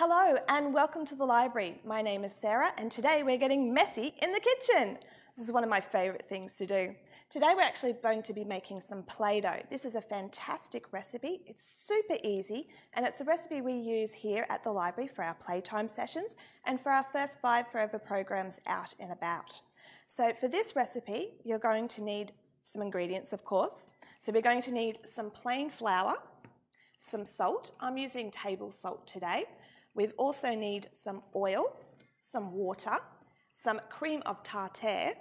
Hello and welcome to the library. My name is Sarah and today we're getting messy in the kitchen. This is one of my favourite things to do. Today we're actually going to be making some Play-Doh. This is a fantastic recipe. It's super easy and it's a recipe we use here at the library for our playtime sessions and for our first five forever programs out and about. So for this recipe, you're going to need some ingredients, of course. So we're going to need some plain flour, some salt. I'm using table salt today. We also need some oil, some water, some cream of tartar,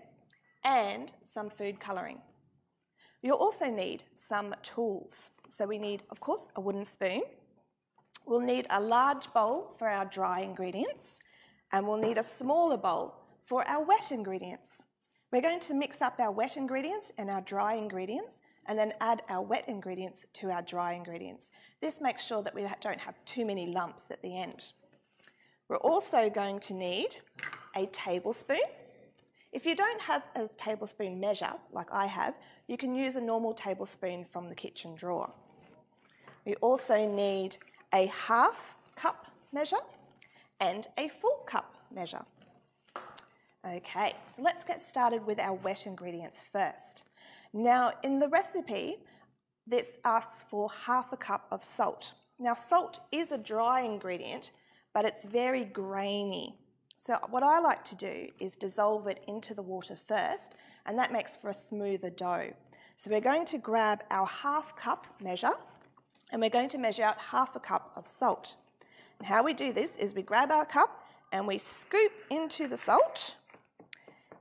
and some food colouring. You'll also need some tools. So we need, of course, a wooden spoon. We'll need a large bowl for our dry ingredients, and we'll need a smaller bowl for our wet ingredients. We're going to mix up our wet ingredients and our dry ingredients and then add our wet ingredients to our dry ingredients. This makes sure that we don't have too many lumps at the end. We're also going to need a tablespoon. If you don't have a tablespoon measure, like I have, you can use a normal tablespoon from the kitchen drawer. We also need a half cup measure and a full cup measure. Okay, so let's get started with our wet ingredients first. Now, in the recipe, this asks for half a cup of salt. Now, salt is a dry ingredient, but it's very grainy. So what I like to do is dissolve it into the water first, and that makes for a smoother dough. So we're going to grab our half cup measure, and we're going to measure out half a cup of salt. And how we do this is we grab our cup and we scoop into the salt,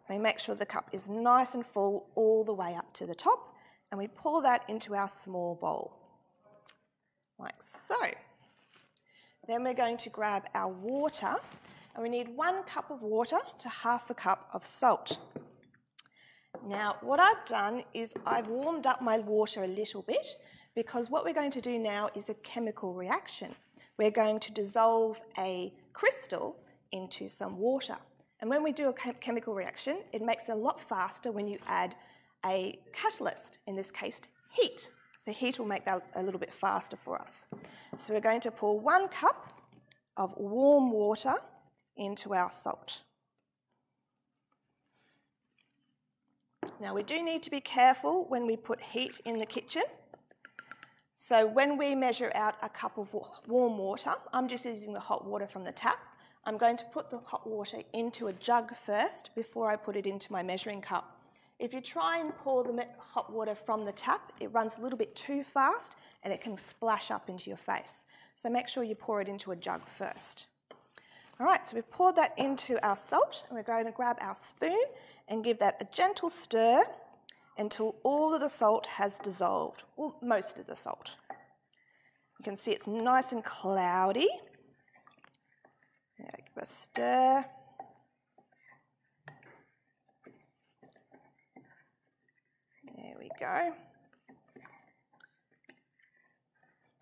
we make sure the cup is nice and full all the way up to the top, and we pour that into our small bowl, like so. Then we're going to grab our water, and we need one cup of water to half a cup of salt. Now, what I've done is I've warmed up my water a little bit because what we're going to do now is a chemical reaction. We're going to dissolve a crystal into some water. And when we do a chemical reaction, it makes it a lot faster when you add a catalyst, in this case, heat. So heat will make that a little bit faster for us. So we're going to pour one cup of warm water into our salt. Now we do need to be careful when we put heat in the kitchen. So when we measure out a cup of warm water, I'm just using the hot water from the tap, I'm going to put the hot water into a jug first before I put it into my measuring cup. If you try and pour the hot water from the tap, it runs a little bit too fast and it can splash up into your face. So make sure you pour it into a jug first. All right, so we've poured that into our salt and we're going to grab our spoon and give that a gentle stir until all of the salt has dissolved, well, most of the salt. You can see it's nice and cloudy a stir. There we go.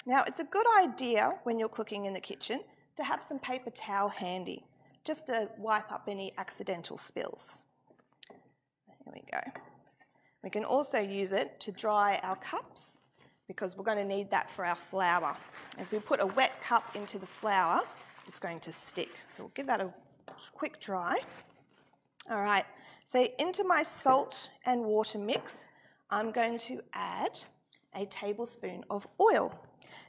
Now, it's a good idea when you're cooking in the kitchen to have some paper towel handy, just to wipe up any accidental spills. There we go. We can also use it to dry our cups because we're going to need that for our flour. If we put a wet cup into the flour, it's going to stick. So we'll give that a quick dry. All right, so into my salt and water mix, I'm going to add a tablespoon of oil.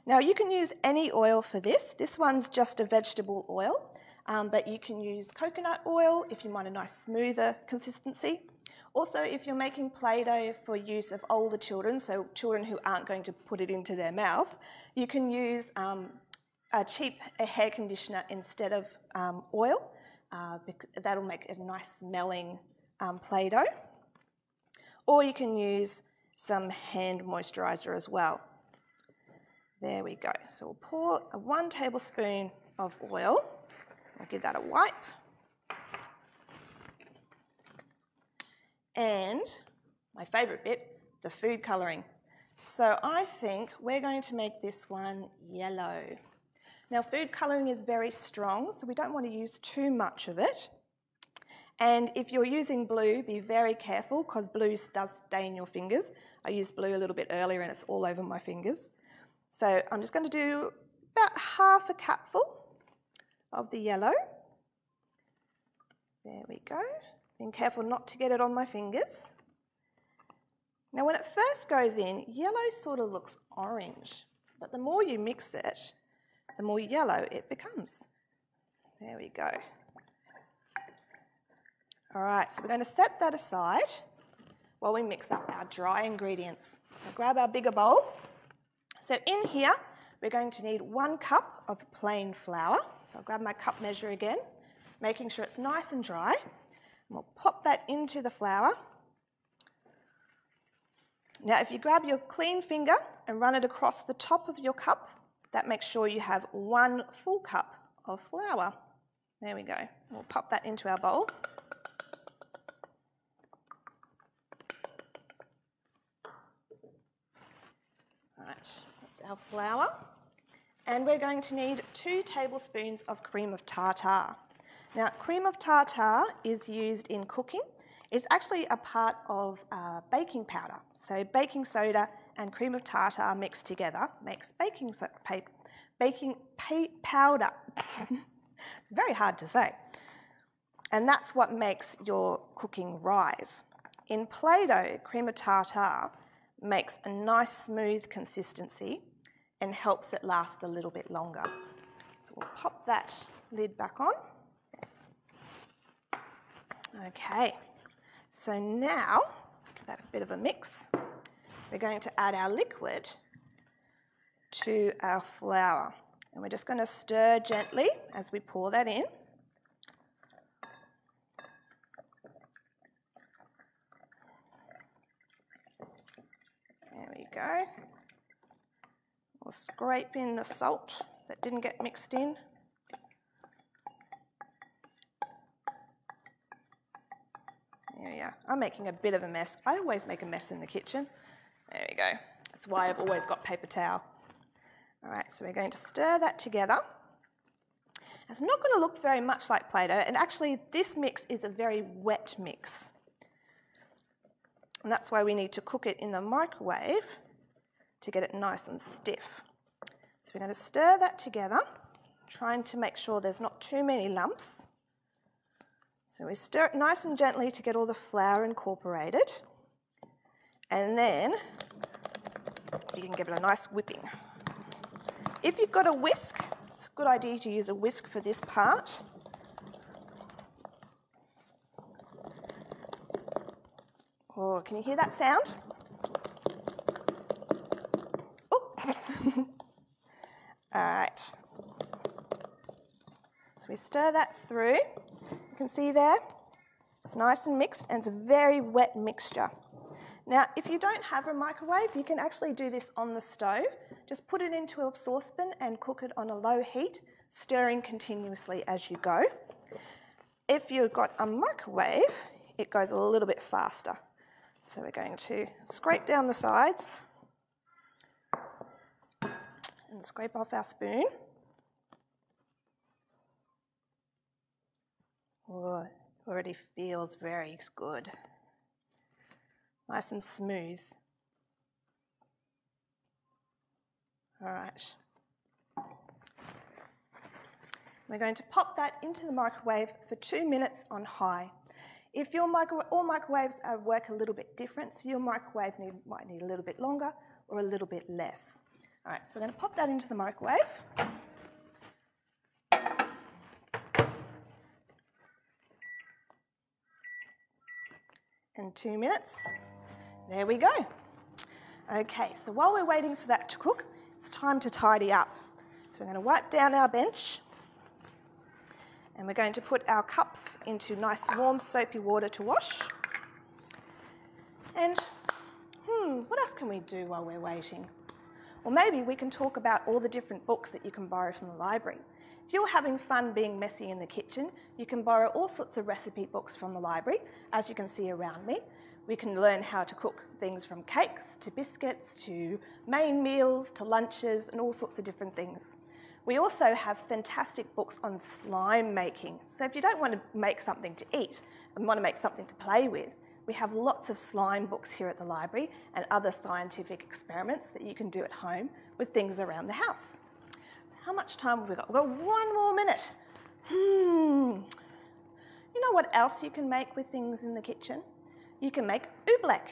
Now you can use any oil for this. This one's just a vegetable oil, um, but you can use coconut oil if you want a nice smoother consistency. Also, if you're making Play-Doh for use of older children, so children who aren't going to put it into their mouth, you can use um, a cheap hair conditioner instead of um, oil. Uh, that'll make a nice smelling um, Play-Doh. Or you can use some hand moisturiser as well. There we go. So we'll pour a one tablespoon of oil. I'll give that a wipe. And my favourite bit, the food colouring. So I think we're going to make this one yellow. Now, food colouring is very strong, so we don't want to use too much of it. And if you're using blue, be very careful because blue does stain your fingers. I used blue a little bit earlier and it's all over my fingers. So I'm just going to do about half a cupful of the yellow. There we go. Being careful not to get it on my fingers. Now when it first goes in, yellow sort of looks orange, but the more you mix it, the more yellow it becomes. There we go. All right, so we're going to set that aside while we mix up our dry ingredients. So grab our bigger bowl. So in here, we're going to need one cup of plain flour. So I'll grab my cup measure again, making sure it's nice and dry. And we'll pop that into the flour. Now, if you grab your clean finger and run it across the top of your cup, that makes sure you have one full cup of flour. There we go. We'll pop that into our bowl. Right, that's our flour. And we're going to need two tablespoons of cream of tartar. Now, cream of tartar is used in cooking. It's actually a part of uh, baking powder. So baking soda and cream of tartar mixed together makes baking, so baking powder. it's very hard to say. And that's what makes your cooking rise. In Play-Doh, cream of tartar makes a nice smooth consistency and helps it last a little bit longer. So we'll pop that lid back on. Okay, so now, give that a bit of a mix. We're going to add our liquid to our flour. And we're just going to stir gently as we pour that in. There we go. We'll scrape in the salt that didn't get mixed in. There we are. I'm making a bit of a mess. I always make a mess in the kitchen. There we go. That's why I've always got paper towel. All right, so we're going to stir that together. It's not going to look very much like Play-Doh, and actually this mix is a very wet mix. And that's why we need to cook it in the microwave to get it nice and stiff. So we're going to stir that together, trying to make sure there's not too many lumps. So we stir it nice and gently to get all the flour incorporated. And then you can give it a nice whipping. If you've got a whisk, it's a good idea to use a whisk for this part. Oh, can you hear that sound? Oh. All right. So we stir that through. You can see there, it's nice and mixed and it's a very wet mixture. Now, if you don't have a microwave, you can actually do this on the stove. Just put it into a saucepan and cook it on a low heat, stirring continuously as you go. If you've got a microwave, it goes a little bit faster. So we're going to scrape down the sides and scrape off our spoon. Oh, already feels very good. Nice and smooth. All right. We're going to pop that into the microwave for two minutes on high. If your micro all microwaves work a little bit different, so your microwave need, might need a little bit longer or a little bit less. All right, so we're going to pop that into the microwave. In two minutes. There we go. Okay, so while we're waiting for that to cook, it's time to tidy up. So we're going to wipe down our bench and we're going to put our cups into nice warm soapy water to wash. And hmm, what else can we do while we're waiting? Or maybe we can talk about all the different books that you can borrow from the library. If you're having fun being messy in the kitchen, you can borrow all sorts of recipe books from the library, as you can see around me. We can learn how to cook things from cakes to biscuits to main meals to lunches and all sorts of different things. We also have fantastic books on slime making. So if you don't want to make something to eat and want to make something to play with, we have lots of slime books here at the library and other scientific experiments that you can do at home with things around the house. So how much time have we got? We've got one more minute. Hmm. You know what else you can make with things in the kitchen? You can make oobleck.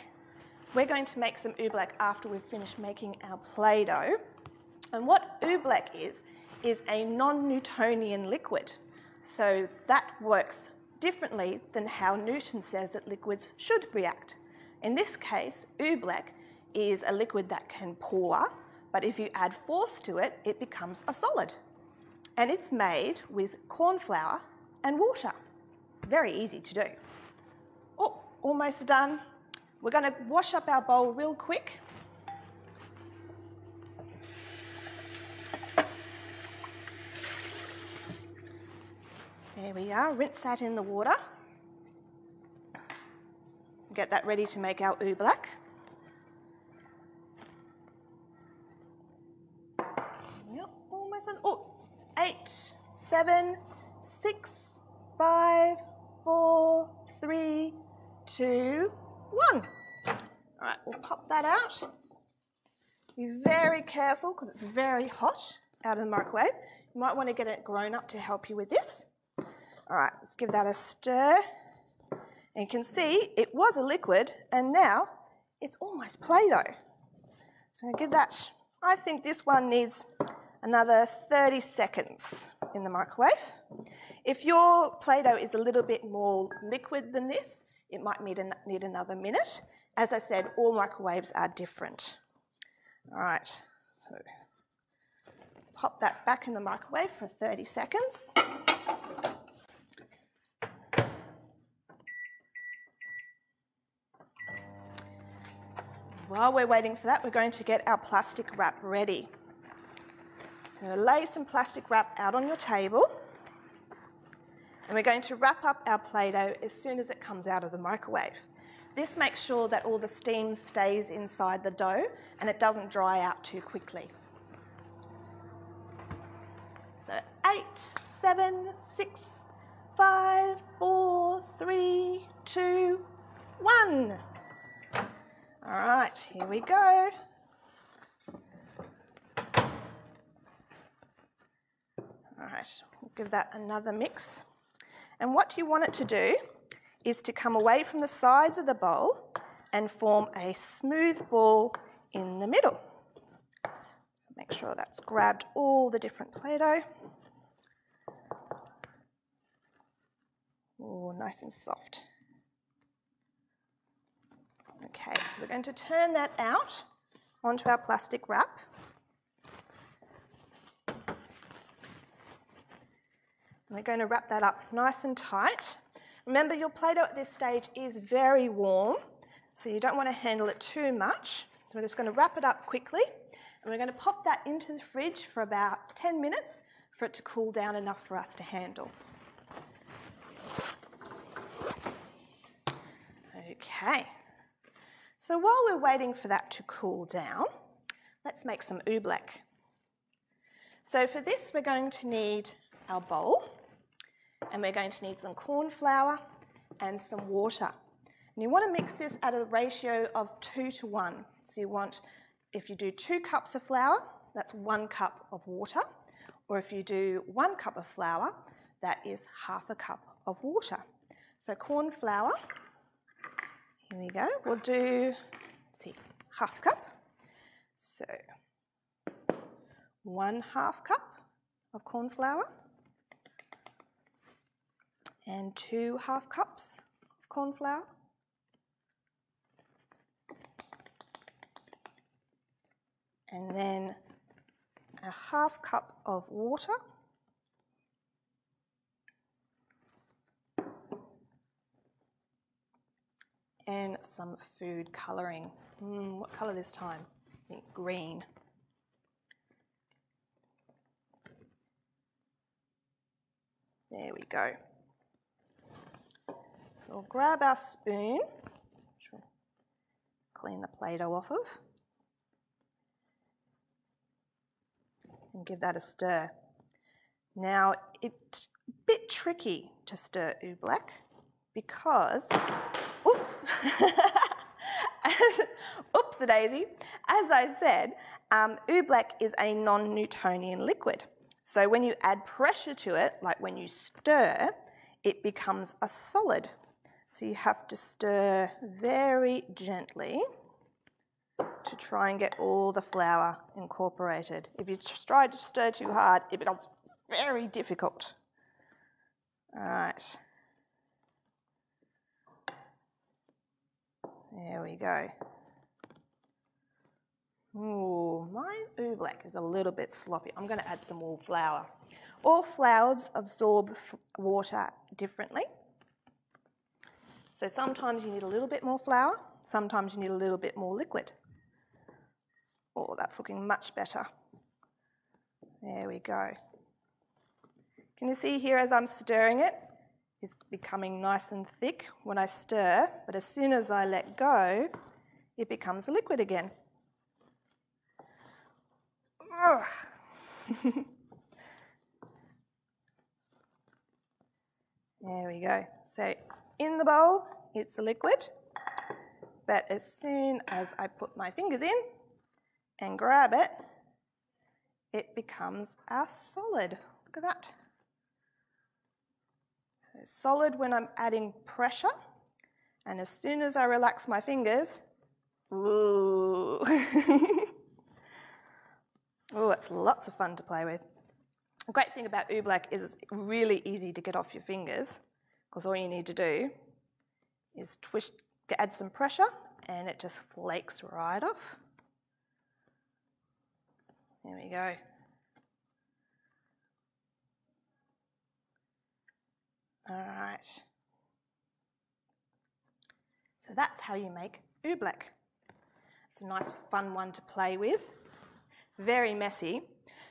We're going to make some oobleck after we've finished making our Play-Doh. And what oobleck is, is a non-Newtonian liquid. So that works differently than how Newton says that liquids should react. In this case, oobleck is a liquid that can pour, but if you add force to it, it becomes a solid. And it's made with corn flour and water. Very easy to do. Almost done. We're going to wash up our bowl real quick. There we are, rinse that in the water. Get that ready to make our oobleck. Yep, almost done. Oh, eight, seven, six, five, four, three, two, one. All right, we'll pop that out. Be very careful because it's very hot out of the microwave. You might want to get it grown up to help you with this. All right, let's give that a stir. And you can see it was a liquid and now it's almost Play-Doh. So I'm going to give that, I think this one needs another 30 seconds in the microwave. If your Play-Doh is a little bit more liquid than this, it might need, an, need another minute. As I said, all microwaves are different. All right, so pop that back in the microwave for 30 seconds. While we're waiting for that, we're going to get our plastic wrap ready. So lay some plastic wrap out on your table. And we're going to wrap up our Play-Doh as soon as it comes out of the microwave. This makes sure that all the steam stays inside the dough and it doesn't dry out too quickly. So eight, seven, six, five, four, three, two, one. All right, here we go. All right, we'll give that another mix. And what you want it to do is to come away from the sides of the bowl and form a smooth ball in the middle. So make sure that's grabbed all the different Play-Doh. Oh, nice and soft. Okay, so we're going to turn that out onto our plastic wrap. We're going to wrap that up nice and tight. Remember, your Play-Doh at this stage is very warm, so you don't want to handle it too much. So we're just going to wrap it up quickly, and we're going to pop that into the fridge for about 10 minutes for it to cool down enough for us to handle. Okay, so while we're waiting for that to cool down, let's make some oobleck. So for this, we're going to need our bowl and we're going to need some corn flour and some water. And you want to mix this at a ratio of two to one. So you want, if you do two cups of flour, that's one cup of water. Or if you do one cup of flour, that is half a cup of water. So corn flour, here we go. We'll do, let's see, half cup. So one half cup of corn flour and two half cups of corn flour. And then a half cup of water. And some food colouring. Mm, what colour this time? I think green. There we go. So we'll grab our spoon, which we'll clean the Play-Doh off of, and give that a stir. Now, it's a bit tricky to stir oobleck because, oops, a daisy. As I said, um, oobleck is a non-Newtonian liquid. So when you add pressure to it, like when you stir, it becomes a solid. So you have to stir very gently to try and get all the flour incorporated. If you try to stir too hard, it becomes very difficult. All right. There we go. Ooh, my oobleck is a little bit sloppy. I'm going to add some more flour. All flours absorb water differently. So sometimes you need a little bit more flour, sometimes you need a little bit more liquid. Oh, that's looking much better. There we go. Can you see here as I'm stirring it? It's becoming nice and thick when I stir, but as soon as I let go, it becomes a liquid again. there we go. So in the bowl, it's a liquid, but as soon as I put my fingers in and grab it, it becomes a solid. Look at that. So solid when I'm adding pressure, and as soon as I relax my fingers, ooh. Oh, it's lots of fun to play with. The great thing about oobleck is it's really easy to get off your fingers because all you need to do is twist, add some pressure and it just flakes right off. There we go. All right. So that's how you make oobleck. It's a nice fun one to play with very messy.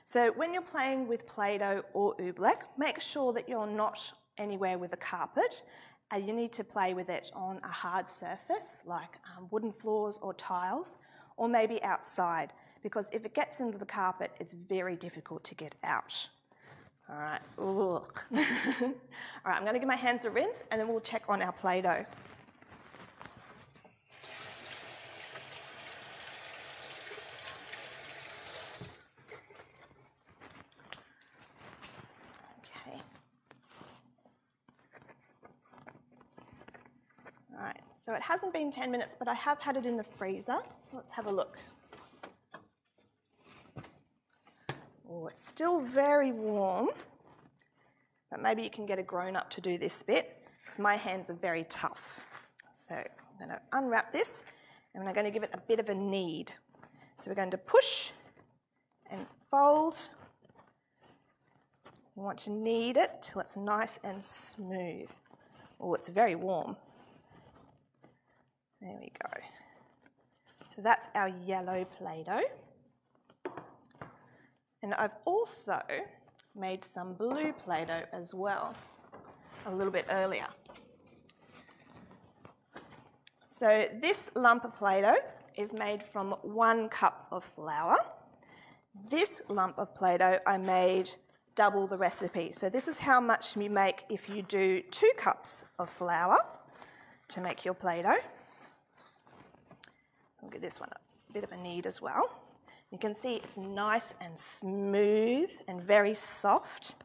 So when you're playing with Play-Doh or oobleck, make sure that you're not anywhere with a carpet. Uh, you need to play with it on a hard surface like um, wooden floors or tiles, or maybe outside, because if it gets into the carpet, it's very difficult to get out. All right, look. All right, I'm going to give my hands a rinse and then we'll check on our Play-Doh. So it hasn't been 10 minutes, but I have had it in the freezer. So let's have a look. Oh, it's still very warm, but maybe you can get a grown up to do this bit because my hands are very tough. So I'm going to unwrap this and I'm going to give it a bit of a knead. So we're going to push and fold. You want to knead it till it's nice and smooth. Oh, it's very warm. There we go. So that's our yellow Play-Doh. And I've also made some blue Play-Doh as well, a little bit earlier. So this lump of Play-Doh is made from one cup of flour. This lump of Play-Doh I made double the recipe. So this is how much you make if you do two cups of flour to make your Play-Doh. Give this one a bit of a knead as well. You can see it's nice and smooth and very soft.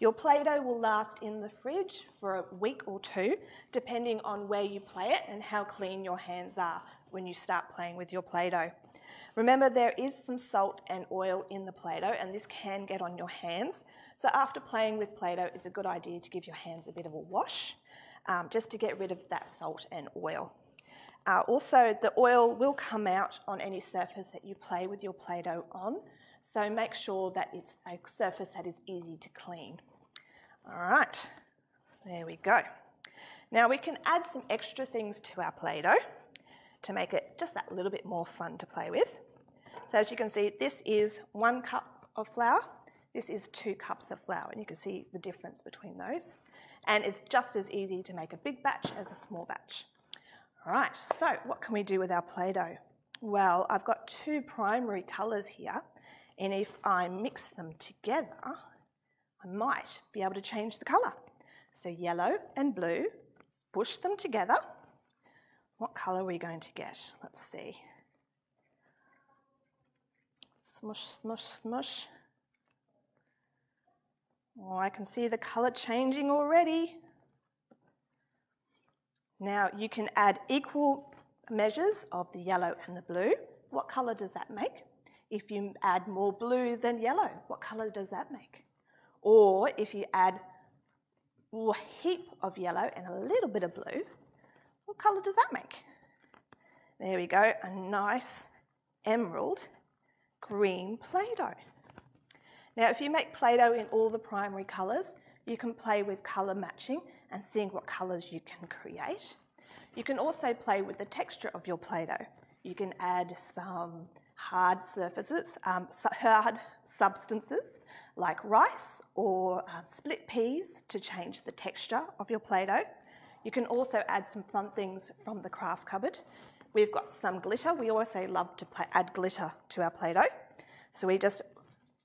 Your Play-Doh will last in the fridge for a week or two, depending on where you play it and how clean your hands are when you start playing with your Play-Doh. Remember, there is some salt and oil in the Play-Doh, and this can get on your hands. So after playing with Play-Doh, it's a good idea to give your hands a bit of a wash, um, just to get rid of that salt and oil. Uh, also, the oil will come out on any surface that you play with your Play-Doh on, so make sure that it's a surface that is easy to clean. All right, there we go. Now we can add some extra things to our Play-Doh to make it just that little bit more fun to play with. So as you can see, this is one cup of flour, this is two cups of flour, and you can see the difference between those. And it's just as easy to make a big batch as a small batch. Right, so what can we do with our Play-Doh? Well, I've got two primary colours here, and if I mix them together, I might be able to change the colour. So yellow and blue, push them together. What colour are we going to get? Let's see. Smush, smush, smush. Oh, I can see the colour changing already. Now you can add equal measures of the yellow and the blue. What colour does that make? If you add more blue than yellow, what colour does that make? Or if you add a heap of yellow and a little bit of blue, what colour does that make? There we go, a nice emerald green Play-Doh. Now, if you make Play-Doh in all the primary colours, you can play with colour matching and seeing what colours you can create. You can also play with the texture of your Play-Doh. You can add some hard surfaces, um, hard substances like rice or uh, split peas to change the texture of your Play-Doh. You can also add some fun things from the craft cupboard. We've got some glitter. We also love to play, add glitter to our Play-Doh. So we just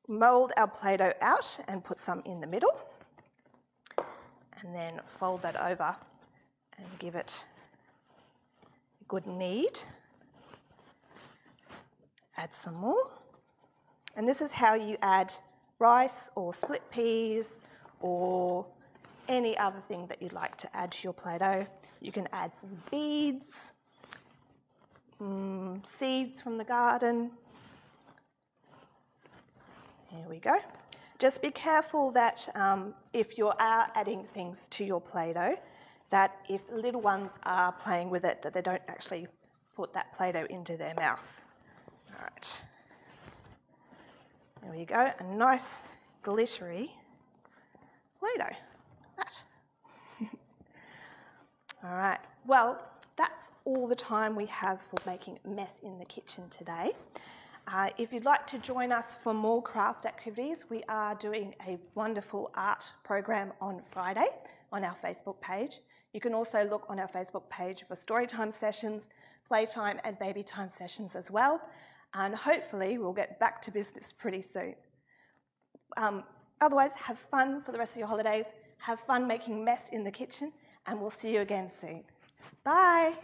mould our Play-Doh out and put some in the middle. And then fold that over and give it a good knead. Add some more. And this is how you add rice or split peas or any other thing that you'd like to add to your Play-Doh. You can add some beads, mm, seeds from the garden. Here we go. Just be careful that um, if you are adding things to your Play-Doh, that if little ones are playing with it, that they don't actually put that Play-Doh into their mouth. All right. There we go, a nice glittery Play-Doh. That. All right, well, that's all the time we have for making a mess in the kitchen today. Uh, if you'd like to join us for more craft activities, we are doing a wonderful art program on Friday on our Facebook page. You can also look on our Facebook page for storytime sessions, playtime and baby time sessions as well. And hopefully we'll get back to business pretty soon. Um, otherwise, have fun for the rest of your holidays. Have fun making mess in the kitchen and we'll see you again soon. Bye.